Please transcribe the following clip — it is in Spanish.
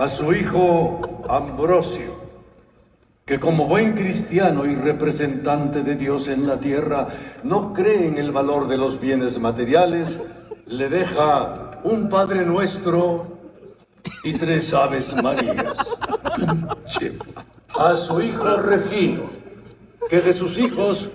a su hijo Ambrosio, que como buen cristiano y representante de Dios en la tierra, no cree en el valor de los bienes materiales, le deja un Padre Nuestro y tres Aves Marías. A su hijo Regino, que de sus hijos